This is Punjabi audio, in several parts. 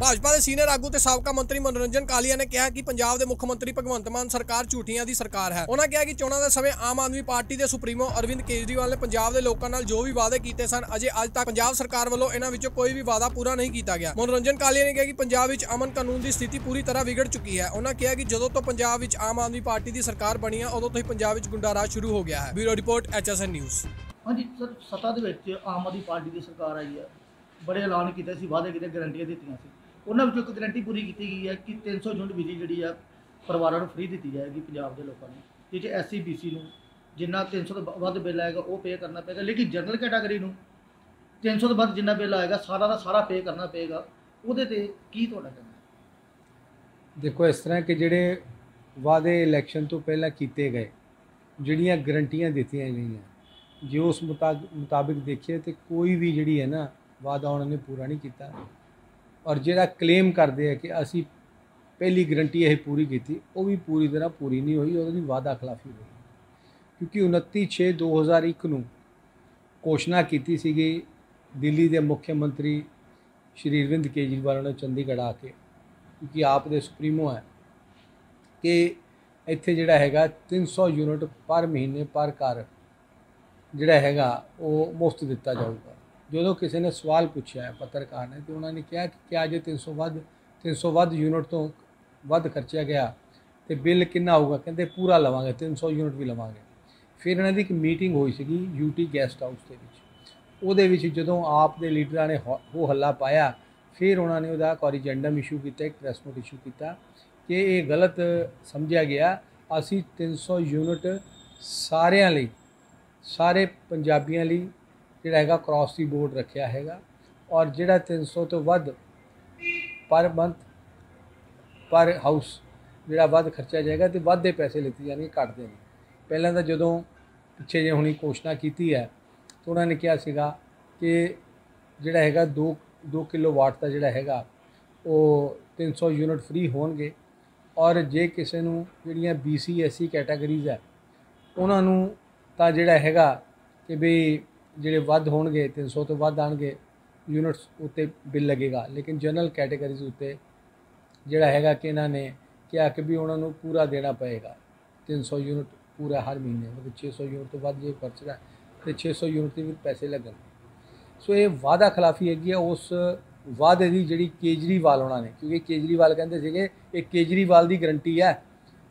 ਭਾਜਪਾ ਦੇ ਸੀਨੀਅਰ ਆਗੂ ਤੇ ਸਾਬਕਾ ਮੰਤਰੀ ਮਨੋਰੰਜਨ ਕਾਲੀਆ ਨੇ ਕਿਹਾ ਕਿ ਪੰਜਾਬ ਦੇ ਮੁੱਖ ਮੰਤਰੀ ਭਗਵੰਤ ਮਾਨ ਸਰਕਾਰ ਝੂਠੀਆਂ ਦੀ ਸਰਕਾਰ ਹੈ। ਉਹਨਾਂ ਕਿਹਾ ਕਿ ਚੋਣਾਂ ਦੇ ਸਮੇਂ ਆਮ ਆਦਮੀ ਪਾਰਟੀ ਦੇ ਸੁਪਰੀਮੋ ਅਰਵਿੰਦ ਕੇਜਰੀਵਾਲ ਨੇ ਪੰਜਾਬ ਦੇ ਲੋਕਾਂ ਨਾਲ ਜੋ ਵੀ ਵਾਅਦੇ ਕੀਤੇ ਸਨ, ਅਜੇ ਅੱਜ ਤੱਕ ਪੰਜਾਬ ਸਰਕਾਰ ਵੱਲੋਂ ਇਹਨਾਂ ਵਿੱਚੋਂ ਕੋਈ ਵੀ ਵਾਅਦਾ ਪੂਰਾ ਨਹੀਂ ਕੀਤਾ ਗਿਆ। ਮਨੋਰੰਜਨ ਕਾਲੀਆ ਨੇ ਕਿਹਾ ਕਿ ਪੰਜਾਬ ਵਿੱਚ ਅਮਨ ਕਾਨੂੰਨ ਦੀ ਸਥਿਤੀ ਪੂਰੀ ਤਰ੍ਹਾਂ ਵਿਗੜ ਚੁੱਕੀ ਹੈ। ਉਹਨਾਂ ਕਿਹਾ ਕਿ ਜਦੋਂ ਤੋਂ ਪੰਜਾਬ ਵਿੱਚ ਆਮ ਆਦਮੀ ਪਾਰਟੀ ਦੀ ਸਰਕਾਰ ਬਣੀ ਹੈ ਉਦੋਂ ਤੋਂ ਹੀ ਪੰਜਾਬ ਵਿੱਚ ਗੁੰਡਾ ਰਾਜ ਸ਼ੁਰੂ ਹੋ ਗਿਆ ਹੈ। Bureau report, HSN news. ਹਾਂਜੀ, ਸਰ, ਸੱਤਾ ਦੇ ਵਿੱਚ ਆਮ ਆਦਮੀ ਪਾਰਟੀ ਦੀ ਸਰਕਾਰ ਆਈ ਹੈ। ਬੜੇ ਐਲਾਨ ਕੀਤੇ ਸੀ, ਵਾਅਦੇ ਕੀਤੇ, ਗਰੰਟੀਆਂ ਦਿੱਤੀਆਂ ਸੀ। ਉਹਨਾਂ ਵਿੱਚੋਂ ਇੱਕ ਗਰੰਟੀ ਪੂਰੀ ਕੀਤੀ ਗਈ ਹੈ ਕਿ 300 ਯੂਨਿਟ ਬਿਜਲੀ ਜਿਹੜੀ ਆ ਪਰਿਵਾਰਾਂ ਨੂੰ ਫ੍ਰੀ ਦਿੱਤੀ ਜਾਏਗੀ ਪੰਜਾਬ ਦੇ ਲੋਕਾਂ ਨੂੰ ਜਿਹ 'ਚ ਐਸਸੀ ਬੀਸੀ ਨੂੰ। ਜਿੰਨਾ 300 ਤੋਂ ਵੱਧ ਬਿੱਲ ਆਏਗਾ, ਉਹ ਪੇ ਕਰਨਾ ਪਏਗਾ। ਲੇਕਿਨ ਜਨਰਲ ਕੈਟਾਗਰੀ ਨੂੰ 300 ਤੋਂ ਵੱਧ ਜਿੰਨਾ ਬਿੱਲ ਆਏਗਾ, ਸਾਰਾ ਦਾ ਸਾਰਾ ਪੇ ਕਰਨਾ ਪਏਗਾ। ਉਹਦੇ ਤੇ ਕੀ ਤੁਹਾਡਾ ਕਹਿਣਾ? ਦੇਖੋ, ਇਸ ਤਰ੍ਹਾਂ ਕਿ ਜਿਹੜੇ ਵਾਅਦੇ ਇਲੈਕਸ਼ਨ ਤੋਂ ਪਹਿਲਾਂ ਕੀਤੇ ਗਏ, ਜਿਹੜੀਆਂ ਗਰੰਟੀਆਂ ਦਿੱਤੀਆਂ ਗਈਆਂ, ਜੇ ਉਸ ਮੁਤਾਬ- ਮੁਤਾਬਿਕ ਦੇਖੀਏ ਤੇ ਕੋਈ ਵੀ ਜਿਹੜੀ ਹੈ ਨਾ, ਵਾਅਦਾ ਉਹਨਾਂ ਨੇ ਪੂਰਾ ਨਹੀਂ ਕੀਤਾ। ਔਰ ਜਿਹੜਾ ਕਲੇਮ ਕਰਦੇ ਆ ਕਿ ਅਸੀਂ ਪਹਿਲੀ ਗਰੰਟੀ ਇਹ ਪੂਰੀ ਕੀਤੀ, ਉਹ ਵੀ ਪੂਰੀ ਤਰ੍ਹਾਂ ਪੂਰੀ ਨਹੀਂ ਹੋਈ, ਉਹਦੀ ਵਾਅਦਾ ਖਿਲਾਫੀ ਹੋਈ ਕਿਉਂਕਿ 29/6/2001 ਨੂੰ ਘੋਸ਼ਣਾ ਕੀਤੀ ਸੀਗੀ ਦਿੱਲੀ ਦੇ ਮੁੱਖ ਮੰਤਰੀ ਸ਼੍ਰੀ ਅਰਵਿੰਦ ਕੇਜਰੀਵਾਲ ਨੇ ਚੰਡੀਗੜ੍ਹ ਆ ਕੇ, ਕਿਉਂਕਿ ਆਪ ਦੇ ਸੁਪਰੀਮੋ ਹੈ ਕਿ ਇੱਥੇ ਜਿਹੜਾ ਹੈਗਾ 300 ਯੂਨਿਟ ਪਰ ਮਹੀਨੇ ਪਰ ਘਰ ਜਿਹੜਾ ਹੈਗਾ ਉਹ ਮੁਫਤ ਦਿੱਤਾ ਜਾਊਗਾ। ਜਦੋਂ ਕਿਸੇ ਨੇ ਸਵਾਲ ਪੁੱਛਿਆ ਹੈ ਪੱਤਰਕਾਰ ਨੇ ਤੇ ਉਹਨਾਂ ਨੇ ਕਿਹਾ ਕਿ ਕਿਆ ਜੇ 300 ਵੱਧ 300 ਵੱਧ ਯੂਨਿਟ ਤੋਂ ਵੱਧ ਖਰਚਿਆ ਗਿਆ ਤੇ ਬਿੱਲ ਕਿੰਨਾ ਹੋਊਗਾ? ਕਹਿੰਦੇ ਪੂਰਾ ਲਵਾਂਗੇ 300 ਯੂਨਿਟ ਵੀ ਲਵਾਂਗੇ। ਫਿਰ ਇਹਨਾਂ ਦੀ ਇੱਕ ਮੀਟਿੰਗ ਹੋਈ ਸੀਗੀ ਯੂਟੀ ਗੈਸਟ ਹਾਊਸ ਦੇ ਵਿੱਚ। ਉਹਦੇ ਵਿੱਚ ਜਦੋਂ ਆਪ ਦੇ ਲੀਡਰਾਂ ਨੇ ਹੋ ਹੱਲਾ ਪਾਇਆ, ਫਿਰ ਉਹਨਾਂ ਨੇ ਉਹਦਾ ਕੋਰੀਜੈਂਡਮ ਇਸ਼ੂ ਕੀਤਾ, ਇੱਕ ਪ੍ਰੈਸ ਨੋਟ ਇਸ਼ੂ ਕੀਤਾ ਕਿ ਇਹ ਗਲਤ ਸਮਝਿਆ ਗਿਆ, ਅਸੀਂ 300 ਯੂਨਿਟ ਸਾਰਿਆਂ ਲਈ, ਸਾਰੇ ਪੰਜਾਬੀਆਂ ਲਈ ਜਿਹੜਾ ਹੈਗਾ ਕ੍ਰਾਸ ਦੀ ਬੋਰਡ ਰੱਖਿਆ ਹੈਗਾ ਔਰ ਜਿਹੜਾ 300 ਤੋਂ ਵੱਧ ਪਰ ਮੰਥ ਪਰ ਹਾਊਸ ਜਿਹੜਾ ਵੱਧ ਖਰਚਿਆ ਜਾਏਗਾ ਤੇ ਵੱਧ ਦੇ ਪੈਸੇ ਲਿੱਤੇ ਜਾਣਗੇ, ਘੱਟ ਦੇ ਨਹੀਂ ਪਹਿਲਾਂ ਤਾਂ ਜਦੋਂ ਪਿੱਛੇ ਜੇ ਹੁਣੀ ਘੋਸ਼ਣਾ ਕੀਤੀ ਹੈ, ਤਾਂ ਉਹਨਾਂ ਨੇ ਕਿਹਾ ਸੀਗਾ ਕਿ ਜਿਹੜਾ ਹੈਗਾ 2 2 ਕਿਲੋ ਵਾਟ ਦਾ ਜਿਹੜਾ ਹੈਗਾ, ਉਹ 300 ਯੂਨਿਟ ਫ੍ਰੀ ਹੋਣਗੇ ਔਰ ਜੇ ਕਿਸੇ ਨੂੰ ਜਿਹੜੀਆਂ BC SC ਕੈਟਾਗਰੀਜ਼ ਹੈ, ਉਹਨਾਂ ਨੂੰ ਤਾਂ ਜਿਹੜਾ ਹੈਗਾ ਕਿ ਵੀ ਜਿਹੜੇ ਵੱਧ ਹੋਣਗੇ 300 ਤੋਂ ਵੱਧ ਆਣਗੇ ਯੂਨਿਟਸ ਉੱਤੇ ਬਿੱਲ ਲੱਗੇਗਾ। ਲੇਕਿਨ ਜਨਰਲ ਕੈਟਾਗਰੀਜ਼ ਉੱਤੇ ਜਿਹੜਾ ਹੈਗਾ ਕਿ ਇਹਨਾਂ ਨੇ ਕਿਹਾ ਕਿ ਵੀ ਉਹਨਾਂ ਨੂੰ ਪੂਰਾ ਦੇਣਾ ਪਏਗਾ। 300 ਯੂਨਿਟ ਪੂਰਾ ਹਰ ਮਹੀਨੇ, ਮਤਲਬ 600 ਯੂਨਿਟ ਤੋਂ ਵੱਧ ਜੇ ਖਰਚਦਾ ਤੇ 600 ਯੂਨਿਟ ਦੇ ਵੀ ਪੈਸੇ ਲੱਗਣਗੇ ਸੋ ਇਹ ਵਾਅਦਾ ਖਿਲਾਫੀ ਹੈਗੀ ਆ, ਉਸ ਵਾਅਦੇ ਦੀ ਜਿਹੜੀ ਕੇਜਰੀਵਾਲ ਉਹਨਾਂ ਨੇ, ਕਿਉਂਕਿ ਕੇਜਰੀਵਾਲ ਕਹਿੰਦੇ ਸੀਗੇ, ਇਹ ਕੇਜਰੀਵਾਲ ਦੀ ਗਰੰਟੀ ਹੈ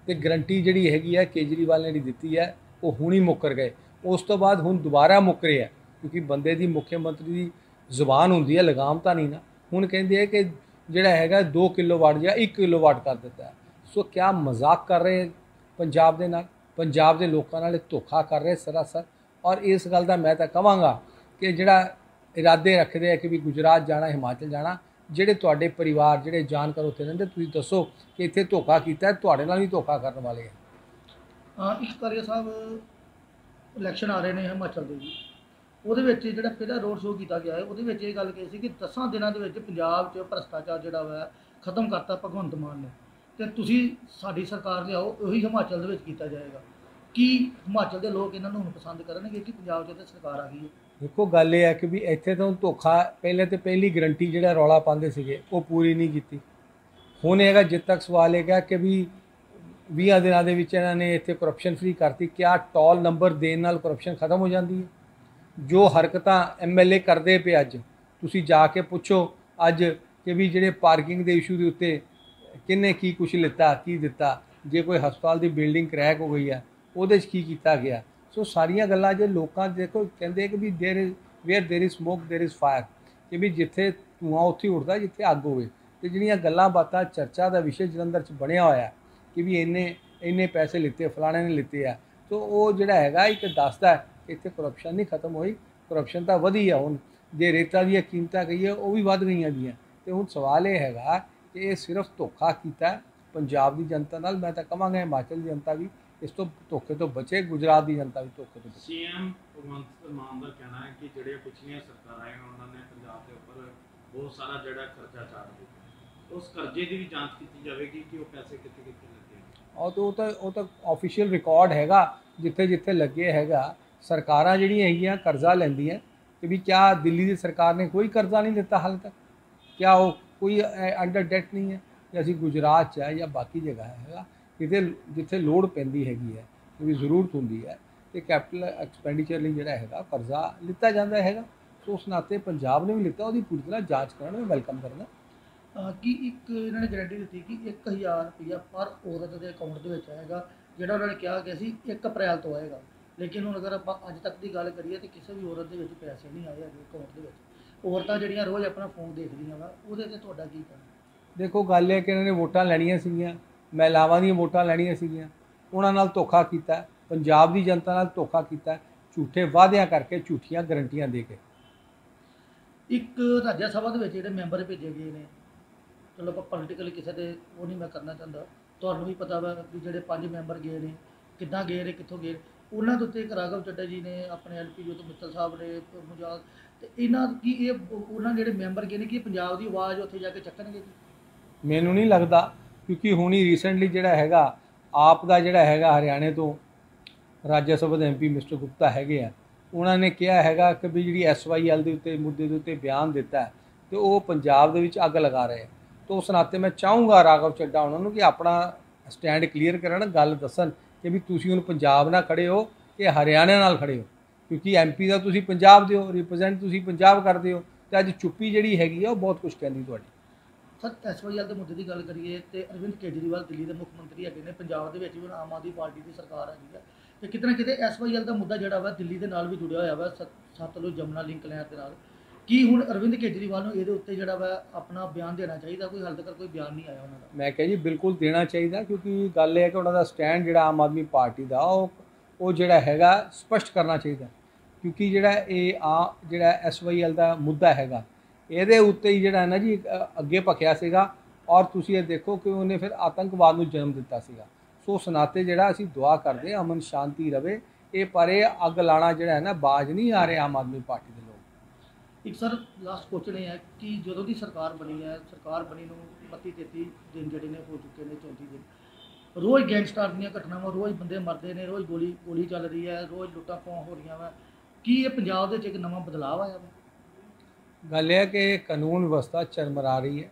ਤੇ ਗਰੰਟੀ ਜਿਹੜੀ ਹੈਗੀ ਆ, ਕੇਜਰੀਵਾਲ ਨੇ ਜਿਹੜੀ ਦਿੱਤੀ ਹੈ ਉਹ ਹੁਣੀ ਮੁੱਕਰ ਗਏ। ਉਸ ਤੋਂ ਬਾਅਦ ਹੁਣ ਦੁਬਾਰਾ ਮੁੱਕਰੇ ਆ। ਕਿਉਂਕਿ ਬੰਦੇ ਦੀ ਮੁੱਖ ਮੰਤਰੀ ਦੀ ਜ਼ੁਬਾਨ ਹੁੰਦੀ ਹੈ, ਲਗਾਮ ਤਾਂ ਨਹੀਂ ਨਾ। ਹੁਣ ਕਹਿੰਦੇ ਆ ਕਿ ਜਿਹੜਾ ਹੈਗਾ 2 ਕਿਲੋਵਾਟ ਜਾਂ 1 ਕਿਲੋਵਾਟ ਕਰ ਦਿੱਤਾ ਸੋ ਕਿਆ ਮਜ਼ਾਕ ਕਰ ਰਹੇ ਪੰਜਾਬ ਦੇ ਨਾਲ, ਪੰਜਾਬ ਦੇ ਲੋਕਾਂ ਨਾਲ ਧੋਖਾ ਕਰ ਰਹੇ ਸਰਾਸਰ। ਔਰ ਇਸ ਗੱਲ ਦਾ ਮੈਂ ਤਾਂ ਕਹਾਂਗਾ ਕਿ ਜਿਹੜਾ ਇਰਾਦੇ ਰੱਖਦੇ ਆ ਕਿ ਵੀ ਗੁਜਰਾਤ ਜਾਣਾ, ਹਿਮਾਚਲ ਜਾਣਾ, ਜਿਹੜੇ ਤੁਹਾਡੇ ਪਰਿਵਾਰ, ਜਿਹੜੇ ਜਾਣਕਾਰ ਉੱਥੇ ਰਹਿੰਦੇ, ਤੁਸੀਂ ਦੱਸੋ ਕਿ ਇੱਥੇ ਧੋਖਾ ਕੀਤਾ ਤੁਹਾਡੇ ਨਾਲ ਵੀ ਧੋਖਾ ਕਰਨ ਵਾਲੇ ਆ। ਅਹ ਇੱਕ ਕਰੀਆ ਸਾਹਿਬ ਇਲੈਕਸ਼ਨ ਆ ਰਹੇ ਨੇ ਹਿਮਾਚਲ ਦੇ ਜੀ। ਉਹਦੇ ਵਿੱਚ ਜਿਹੜਾ ਪਹਿਲਾ ਰੋਡ ਸ਼ੋਅ ਕੀਤਾ ਗਿਆ ਹੈ, ਉਹਦੇ ਵਿੱਚ ਇਹ ਗੱਲ ਕਹੀ ਸੀ ਕਿ 10 ਦਿਨਾਂ ਦੇ ਵਿੱਚ ਪੰਜਾਬ 'ਚ ਭ੍ਰਸ਼ਟਾਚਾਰ ਜਿਹੜਾ ਵਾ ਖਤਮ ਕਰਤਾ ਭਗਵੰਤ ਮਾਨ ਨੇ। ਤੇ ਤੁਸੀਂ ਸਾਡੀ ਸਰਕਾਰ ਲਿਆਓ, ਉਹੀ ਹਿਮਾਚਲ ਦੇ ਵਿੱਚ ਕੀਤਾ ਜਾਏਗਾ। ਕੀ ਹਿਮਾਚਲ ਦੇ ਲੋਕ ਇਹਨਾਂ ਨੂੰ ਹੁਣ ਪਸੰਦ ਕਰਨਗੇ ਕਿ ਪੰਜਾਬ 'ਚ ਤਾਂ ਸਰਕਾਰ ਆ ਗਈ ਹੈ? ਦੇਖੋ, ਗੱਲ ਇਹ ਹੈ ਕਿ ਵੀ ਇੱਥੇ ਤਾਂ ਧੋਖਾ, ਪਹਿਲੇ ਤੇ ਪਹਿਲੀ ਗਰੰਟੀ ਜਿਹੜਾ ਰੌਲਾ ਪਾਉਂਦੇ ਸੀਗੇ, ਉਹ ਪੂਰੀ ਨਹੀਂ ਕੀਤੀ। ਹੁਣ ਹੈਗਾ, ਜਿੱਦ ਤੱਕ ਸਵਾਲ ਹੈਗਾ ਕਿ ਵੀ 20 ਦਿਨਾਂ ਦੇ ਵਿੱਚ ਇਹਨਾਂ ਨੇ ਇੱਥੇ ਕਰਪਸ਼ਨ ਫ੍ਰੀ ਕਰਤੀ, ਕਿਆ ਟੋਲ ਨੰਬਰ ਦੇਣ ਨਾਲ ਕਰਪਸ਼ਨ ਖਤਮ ਹੋ ਜਾਂਦੀ ਹੈ? ਜੋ ਹਰਕਤਾਂ ਐਮਐਲਏ ਕਰਦੇ ਪਏ ਅੱਜ ਤੁਸੀਂ ਜਾ ਕੇ ਪੁੱਛੋ ਅੱਜ ਕਿ ਵੀ ਜਿਹੜੇ ਪਾਰਕਿੰਗ ਦੇ ਇਸ਼ੂ ਦੇ ਉੱਤੇ ਕਿੰਨੇ ਕੀ ਕੁਛ ਲਿੱਤਾ ਕੀ ਦਿੱਤਾ ਜੇ ਕੋਈ ਹਸਪਤਾਲ ਦੀ ਬਿਲਡਿੰਗ ਕ੍ਰੈਕ ਹੋ ਗਈ ਹੈ ਉਹਦੇ 'ਚ ਕੀ ਕੀਤਾ ਗਿਆ ਸੋ ਸਾਰੀਆਂ ਗੱਲਾਂ ਜੇ ਲੋਕਾਂ ਦੇਖੋ ਕਹਿੰਦੇ ਕਿ ਵੀ there is where there is smoke there is fire ਕਿ ਵੀ ਜਿੱਥੇ ਧੂਆਂ ਉੱਥੇ ਹੀ ਉੱਠਦਾ ਜਿੱਥੇ ਅੱਗ ਹੋਵੇ ਤੇ ਜਿਹੜੀਆਂ ਗੱਲਾਂ ਬਾਤਾਂ ਚਰਚਾ ਦਾ ਵਿਸ਼ੇ ਜਲੰਧਰ 'ਚ ਬਣਿਆ ਹੋਇਆ ਹੈ ਕਿ ਵੀ ਇੰਨੇ ਇੰਨੇ ਪੈਸੇ ਲਿੱਤੇ ਫਲਾਣੇ ਨੇ ਲਿੱਤੇ ਆ ਸੋ ਉਹ ਜਿਹੜਾ ਹੈਗਾ ਇੱਕ ਦੱਸਦਾ ਹੈ ਕਿ ਇੱਥੇ ਕਰਪਸ਼ਨ ਨਹੀਂ ਖਤਮ ਹੋਈ ਕਰਪਸ਼ਨ ਤਾਂ ਵਧੀ ਆ ਹੁਣ। ਜੇ ਰੇਤਾ ਦੀਆਂ ਕੀਮਤਾਂ ਕਹੀਏ ਉਹ ਵੀ ਵੱਧ ਗਈਆਂ ਦੀਆਂ। ਤੇ ਹੁਣ ਸਵਾਲ ਇਹ ਹੈਗਾ ਕਿ ਇਹ ਸਿਰਫ ਧੋਖਾ ਕੀਤਾ ਪੰਜਾਬ ਦੀ ਜਨਤਾ ਨਾਲ ਮੈਂ ਤਾਂ ਕਹਾਂਗਾ ਹਿਮਾਚਲ ਦੀ ਜਨਤਾ ਵੀ ਇਸ ਤੋਂ ਧੋਖੇ ਤੋਂ ਬਚੇ ਗੁਜਰਾਤ ਦੀ ਜਨਤਾ ਵੀ ਧੋਖੇ ਤੋਂ ਬਚੇ। ਸੀਐਮ ਭਗਵੰਤ ਮਾਨ ਦਾ ਕਹਿਣਾ ਹੈ ਕਿ ਜਿਹੜੀਆਂ ਪਿਛਲੀਆਂ ਸਰਕਾਰਾਂ ਆਈਆਂ ਉਹਨਾਂ ਨੇ ਪੰਜਾਬ ਦੇ ਉੱਪਰ ਬਹੁਤ ਸਾਰਾ ਜਿਹੜਾ ਖਰਚਾ ਚਾੜ ਦਿੱਤਾ। ਉਸ ਕਰਜ਼ੇ ਦੀ ਵੀ ਜਾਂਚ ਕੀਤੀ ਜਾਵੇਗੀ ਕਿ ਉਹ ਪੈਸੇ ਕਿੱਥੇ ਕਿੱਥੇ ਲੱਗੇ ਉਹ ਤਾਂ ਉਹ ਤਾਂ ਆਫੀਸ਼ੀਅਲ ਰਿਕਾਰਡ ਹੈਗਾ ਜਿੱਥੇ ਜਿੱਥੇ ਲੱਗੇ ਹੈਗਾ। ਸਰਕਾਰਾਂ ਜਿਹੜੀਆਂ ਹੈਗੀਆਂ ਕਰਜ਼ਾ ਲੈਂਦੀਆਂ ਕਿ ਵੀ ਕਿਆ ਦਿੱਲੀ ਦੀ ਸਰਕਾਰ ਨੇ ਕੋਈ ਕਰਜ਼ਾ ਨਹੀਂ ਲਿੱਤਾ ਹਾਲੇ ਤੱਕ। ਕਿਆ ਉਹ ਕੋਈ ਅੰਡਰ ਡੈਟ ਨਹੀਂ ਹੈ ਕਿ ਅਸੀਂ ਗੁਜਰਾਤ 'ਚ ਹੈ ਜਾਂ ਬਾਕੀ ਜਗ੍ਹਾ ਹੈਗਾ, ਕਿਤੇ ਜਿੱਥੇ ਲੋੜ ਪੈਂਦੀ ਹੈਗੀ ਹੈ ਵੀ ਜ਼ਰੂਰਤ ਹੁੰਦੀ ਹੈ, ਤੇ ਕੈਪੀਟਲ ਐਕਸਪੈਂਡੀਚਰ ਲਈ ਜਿਹੜਾ ਹੈਗਾ ਕਰਜ਼ਾ ਲਿੱਤਾ ਜਾਂਦਾ ਹੈਗਾ। ਸੋ ਉਸ ਨਾਤੇ ਪੰਜਾਬ ਨੇ ਵੀ ਲਿੱਤਾ, ਉਹਦੀ ਪੂਰੀ ਤਰ੍ਹਾਂ ਜਾਂਚ ਕਰਨ ਮੈਂ ਵੈਲਕਮ ਕਰਨਾ। ਕਿ ਇੱਕ ਇਹਨਾਂ ਨੇ ਗਾਰੰਟੀ ਦਿੱਤੀ ਕਿ 1000 ਰੁਪਇਆ ਪਰ ਔਰਤ ਦੇ ਅਕਾਊਂਟ ਦੇ ਵਿੱਚ ਆਏਗਾ, ਜਿਹੜਾ ਉਹਨਾਂ ਨੇ ਕਿਹਾ ਕਿ ਅਸੀਂ 1 ਅਪ੍ਰੈਲ ਤੋਂ ਆਏਗਾ। ਲੇਕਿਨ ਹੁਣ ਅਗਰ ਆਪਾਂ ਅੱਜ ਤੱਕ ਦੀ ਗੱਲ ਕਰੀਏ ਤੇ ਕਿਸੇ ਵੀ ਔਰਤ ਦੇ ਵਿੱਚ ਪੈਸੇ ਨਹੀਂ ਆਏ ਹੈਗੇ ਅਕਾਊਂਟ ਦੇ ਵਿੱਚ। ਔਰਤਾਂ ਜਿਹੜੀਆਂ ਰੋਜ਼ ਆਪਣਾ ਫੋਨ ਦੇਖਦੀਆਂ ਵਾ ਉਹਦੇ ਤੇ ਤੁਹਾਡਾ ਕੀ ਕਹਿਣਾ? ਦੇਖੋ ਗੱਲ ਇਹ ਕਿ ਇਹਨਾਂ ਨੇ ਵੋਟਾਂ ਲੈਣੀਆਂ ਸੀਗੀਆਂ ਮਹਿਲਾਵਾਂ ਦੀਆਂ ਵੋਟਾਂ ਲੈਣੀਆਂ ਸੀਗੀਆਂ। ਉਹਨਾਂ ਨਾਲ ਧੋਖਾ ਕੀਤਾ ਪੰਜਾਬ ਦੀ ਜਨਤਾ ਨਾਲ ਧੋਖਾ ਕੀਤਾ ਝੂਠੇ ਵਾਅਦਿਆਂ ਕਰਕੇ ਝੂਠੀਆਂ ਗਰੰਟੀਆਂ ਦੇ ਕੇ। ਇੱਕ ਰਾਜ ਸਭਾ ਦੇ ਵਿੱਚ ਜਿਹੜੇ ਮੈਂਬਰ ਭੇਜੇ ਗਏ ਨੇ ਚਲੋ ਆਪਾਂ ਪੋਲੀਟੀਕਲ ਕਿਸੇ ਦੇ ਉਹ ਨਹੀਂ ਮੈਂ ਕਰਨਾ ਚਾਹੁੰਦਾ। ਤੁਹਾਨੂੰ ਵੀ ਪਤਾ ਵਾ ਵੀ ਜਿਹੜੇ ਪੰਜ ਮੈਂਬਰ ਗਏ ਨੇ ਕਿੱਦਾਂ ਗਏ ਨੇ ਕਿੱਥੋਂ ਗਏ। ਉਹਨਾਂ ਦੇ ਉੱਤੇ ਇੱਕ ਰਾਘਵ ਚੱਡਾ ਜੀ ਨੇ ਆਪਣੇ ਐਲਪੀ ਤੋਂ ਮਿੱਤਲ ਸਾਹਿਬ ਨੇ ਮੁਜਾਦ ਤੇ ਇਹਨਾਂ ਕੀ ਇਹ ਉਹਨਾਂ ਜਿਹੜੇ ਮੈਂਬਰ ਗਏ ਕਿ ਪੰਜਾਬ ਦੀ ਆਵਾਜ਼ ਉੱਥੇ ਜਾ ਕੇ ਚੱਕਣਗੇ? ਮੈਨੂੰ ਨਹੀਂ ਲੱਗਦਾ ਕਿਉਂਕਿ ਹੁਣ ਹੀ ਰੀਸੈਂਟਲੀ ਜਿਹੜਾ ਹੈਗਾ ਆਪ ਦਾ ਜਿਹੜਾ ਹੈਗਾ ਹਰਿਆਣੇ ਤੋਂ ਰਾਜ ਸਭਾ ਦੇ ਐਮਪੀ ਮਿਸਟਰ ਗੁਪਤਾ ਹੈਗੇ ਆ। ਉਹਨਾਂ ਨੇ ਕਿਹਾ ਹੈਗਾ ਕਿ ਵੀ ਜਿਹੜੀ ਐਸਵਾਈਐਲ ਦੇ ਉੱਤੇ ਮੁੱਦੇ ਦੇ ਉੱਤੇ ਬਿਆਨ ਦਿੱਤਾ ਹੈ, ਤੇ ਉਹ ਪੰਜਾਬ ਦੇ ਵਿੱਚ ਅੱਗ ਲਗਾ ਰਹੇ ਆ। ਤਾਂ ਉਸ ਨਾਤੇ ਮੈਂ ਚਾਹੂੰਗਾ ਰਾਘਵ ਚੱਡਾ ਉਹਨਾਂ ਨੂੰ ਕਿ ਆਪਣਾ ਸਟੈਂਡ ਕਲੀਅਰ ਕਰਨ ਗੱਲ ਦੱਸਣ ਕਿ ਵੀ ਤੁਸੀਂ ਹੁਣ ਪੰਜਾਬ ਨਾਲ ਖੜੇ ਹੋ ਕਿ ਹਰਿਆਣਾ ਨਾਲ ਖੜੇ ਹੋ। ਕਿਉਂਕਿ ਐਮਪੀ ਦਾ ਤੁਸੀਂ ਪੰਜਾਬ ਦੇ ਹੋ ਰਿਪਰੈਜ਼ੈਂਟ ਤੁਸੀਂ ਪੰਜਾਬ ਕਰਦੇ ਹੋ ਤੇ ਅੱਜ ਚੁੱਪੀ ਜਿਹੜੀ ਹੈਗੀ ਆ, ਉਹ ਬਹੁਤ ਕੁਝ ਕਹਿੰਦੀ ਤੁਹਾਡੀ। ਸਰ ਐਸਵਾਈਐਲ ਦੇ ਮੁੱਦੇ ਦੀ ਗੱਲ ਕਰੀਏ ਤੇ ਅਰਵਿੰਦ ਕੇਜਰੀਵਾਲ ਦਿੱਲੀ ਦੇ ਮੁੱਖ ਮੰਤਰੀ ਹੈਗੇ ਨੇ, ਪੰਜਾਬ ਦੇ ਵਿੱਚ ਵੀ ਹੁਣ ਆਮ ਆਦਮੀ ਪਾਰਟੀ ਦੀ ਸਰਕਾਰ ਹੈਗੀ ਆ। ਤੇ ਕਿਤੇ ਨਾ ਕਿਤੇ ਐਸਵਾਈਐਲ ਦਾ ਮੁੱਦਾ ਜਿਹੜਾ ਵਾ, ਦਿੱਲੀ ਦੇ ਨਾਲ ਵੀ ਜੁੜਿਆ ਹੋਇਆ ਵਾ, ਸਤ- ਸਤਲੁਜ ਜਮਨਾ ਲਿੰਕ ਲੈਣ ਦੇ ਨਾਲ। ਕੀ ਹੁਣ ਅਰਵਿੰਦ ਕੇਜਰੀਵਾਲ ਨੂੰ ਇਹਦੇ ਉੱਤੇ ਜਿਹੜਾ ਵਾ ਆਪਣਾ ਬਿਆਨ ਦੇਣਾ ਚਾਹੀਦਾ? ਕੋਈ ਹਾਲ ਤੱਕ ਕੋਈ ਬਿਆਨ ਨਹੀਂ ਆਇਆ ਉਹਨਾਂ ਦਾ। ਮੈਂ ਕਿਹਾ ਜੀ ਬਿਲਕੁਲ ਦੇਣਾ ਚਾਹੀਦਾ ਕਿਉਂਕਿ ਗੱਲ ਇਹ ਹੈ ਕਿ ਉਹਨਾਂ ਦਾ ਸਟੈਂਡ ਜਿਹੜਾ ਆਮ ਆਦਮੀ ਪਾਰਟੀ ਦਾ ਉਹ ਉਹ ਜਿਹੜਾ ਹੈਗਾ ਸਪਸ਼ਟ ਕਰਨਾ ਚਾਹੀਦਾ। ਕਿਉਂਕਿ ਜਿਹੜਾ ਇਹ ਆ ਜਿਹੜਾ ਐਸਵਾਈਐਲ ਦਾ ਮੁੱਦਾ ਹੈਗਾ ਇਹਦੇ ਉੱਤੇ ਹੀ ਜਿਹੜਾ ਹੈ ਨਾ ਜੀ ਅੱਗੇ ਭਖਿਆ ਸੀਗਾ ਔਰ ਤੁਸੀਂ ਇਹ ਦੇਖੋ ਕਿ ਉਹਨੇ ਫਿਰ ਆਤੰਕਵਾਦ ਨੂੰ ਜਨਮ ਦਿੱਤਾ ਸੀਗਾ। ਸੋ ਸਨਾਤੇ ਜਿਹੜਾ ਅਸੀਂ ਦੁਆ ਕਰਦੇ ਹਾਂ, ਅਮਨ ਸ਼ਾਂਤੀ ਰਵੇ। ਇਹ ਪਰ ਇਹ ਅੱਗ ਲਾਣਾ ਜਿਹੜਾ ਹੈ ਨਾ ਬਾਜ ਨਹੀਂ ਆ ਰਿਹਾ ਆਮ ਆਦਮੀ ਪਾਰਟੀ ਦੇ ਇੱਕ ਸਰ ਲਾਸਟ ਕੁਐਸਚਨ ਇਹ ਹੈ ਕਿ ਜਦੋਂ ਦੀ ਸਰਕਾਰ ਬਣੀ ਹੈ, ਸਰਕਾਰ ਬਣੀ ਨੂੰ 32 33 ਦਿਨ ਜਿਹੜੇ ਨੇ ਹੋ ਚੁੱਕੇ ਨੇ 34 ਦਿਨ। ਰੋਜ਼ ਗੈਂਗਸਟਰ ਦੀਆਂ ਘਟਨਾਵਾਂ, ਰੋਜ਼ ਬੰਦੇ ਮਰਦੇ ਨੇ, ਰੋਜ਼ ਗੋਲੀ ਗੋਲੀ ਚੱਲ ਰਹੀ ਹੈ, ਰੋਜ਼ ਲੁੱਟਾਂ ਖੋਹਾਂ ਹੋ ਰਹੀਆਂ ਵਾ। ਕੀ ਇਹ ਪੰਜਾਬ ਦੇ ਵਿੱਚ ਇੱਕ ਨਵਾਂ ਬਦਲਾਅ ਆਇਆ ਵਾ? ਗੱਲ ਇਹ ਹੈ ਕਿ ਕਾਨੂੰਨ ਵਿਵਸਥਾ ਚਰਮਰਾ ਰਹੀ ਹੈ।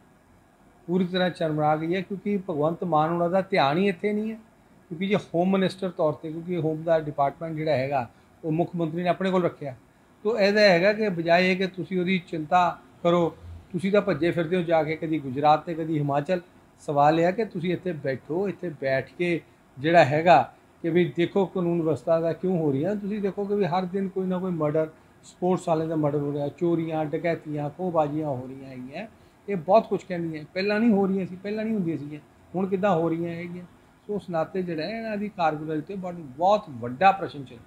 ਪੂਰੀ ਤਰ੍ਹਾਂ ਚਰਮਰਾ ਗਈ ਹੈ ਕਿਉਂਕਿ ਭਗਵੰਤ ਮਾਨ ਉਹਨਾਂ ਦਾ ਧਿਆਨ ਹੀ ਇੱਥੇ ਨਹੀਂ ਹੈ। ਕਿਉਂਕਿ ਜੇ ਹੋਮ ਮਿਨਿਸਟਰ ਤੌਰ ਤੇ, ਕਿਉਂਕਿ ਹੋਮ ਦਾ ਡਿਪਾਰਟਮੈਂਟ ਜਿਹੜਾ ਹੈਗਾ, ਉਹ ਮੁੱਖ ਮੰਤਰੀ ਨੇ ਆਪਣੇ ਕੋਲ ਰੱਖਿਆ। ਤੋਂ ਇਹਦਾ ਹੈਗਾ ਕਿ ਬਜਾਏ ਕਿ ਤੁਸੀਂ ਉਹਦੀ ਚਿੰਤਾ ਕਰੋ, ਤੁਸੀਂ ਤਾਂ ਭੱਜੇ ਫਿਰਦੇ ਹੋ ਜਾ ਕੇ ਕਦੀ ਗੁਜਰਾਤ ਤੇ, ਕਦੀ ਹਿਮਾਚਲ। ਸਵਾਲ ਇਹ ਹੈ ਕਿ ਤੁਸੀਂ ਇੱਥੇ ਬੈਠੋ, ਇੱਥੇ ਬੈਠ ਕੇ ਜਿਹੜਾ ਹੈਗਾ ਕਿ ਵੀ ਦੇਖੋ ਕਾਨੂੰਨ ਵਿਵਸਥਾ ਦਾ ਕਿਉਂ ਹੋ ਰਹੀ ਹੈ ਤੁਸੀਂ ਦੇਖੋ ਕਿ ਵੀ ਹਰ ਦਿਨ ਕੋਈ ਨਾ ਕੋਈ ਮਰਡਰ, ਸਪੋਰਟਸ ਵਾਲੇ ਦਾ ਮਰਡਰ ਹੋ ਰਿਹਾ, ਚੋਰੀਆਂ, ਡਕੈਤੀਆਂ, ਖੋਹਬਾਜ਼ੀਆਂ ਹੋ ਰਹੀਆਂ ਹੈਗੀਆਂ। ਇਹ ਬਹੁਤ ਕੁਝ ਕਹਿੰਦੀਆਂ ਪਹਿਲਾਂ ਨਹੀਂ ਹੋ ਰਹੀਆਂ ਸੀ, ਪਹਿਲਾਂ ਨਹੀਂ ਹੁੰਦੀਆਂ ਸੀਗੀਆਂ, ਹੁਣ ਕਿੱਦਾਂ ਹੋ ਰਹੀਆਂ ਹੈਗੀਆਂ? ਸੋ ਉਸ ਨਾਤੇ ਜਿਹੜਾ ਇਹਨਾਂ ਦੀ ਕਾਰਗੁਜ਼ਾਰੀ ਤੇ ਬਹੁਤ ਵੱਡਾ ਪ੍ਰਸ਼ਨ ਚਿੰਨ੍ਹ